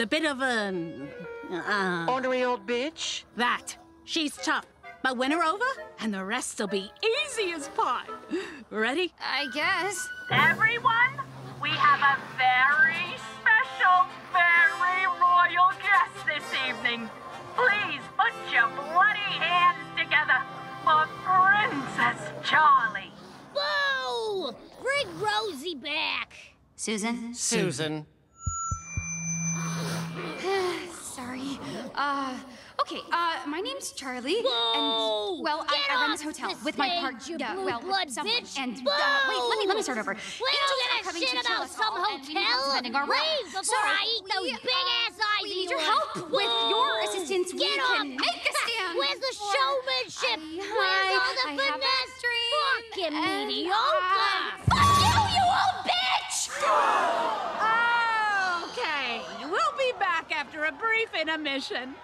a bit of an. Uh, Ornery old bitch? that. She's tough. But win her over, and the rest'll be easy as pie. Ready? I guess. Everyone, we have a very special, very royal guest this evening. Please put your bloody hands together for Princess Charlie. Boo! Bring Rosie back. Susan? Susan. Uh, okay, uh, my name's Charlie. Whoa! And, well, Get I, I run this hotel with my part. yeah, blue well, blood someone. bitch. And, uh, wait, let me, let me start over. We don't give a shit about some all, and we need help hotel. Leave before So I eat those uh, ass eyes We need your help. With your assistance, we Get can make a stand. Where's the showmanship? I- Where's all the I finesse? Fucking mediocre. After a brief intermission.